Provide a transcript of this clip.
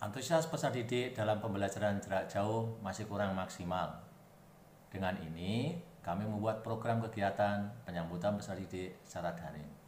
antusias peserta didik dalam pembelajaran jarak jauh masih kurang maksimal. Dengan ini, kami membuat program kegiatan penyambutan peserta didik secara daring.